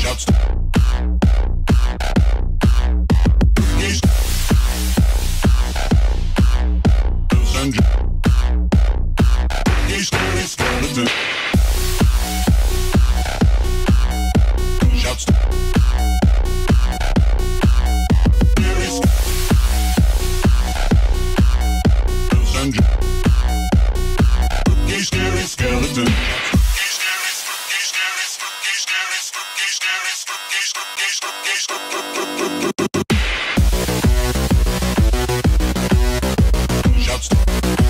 Shouts. Spooky, and Captain. Shots.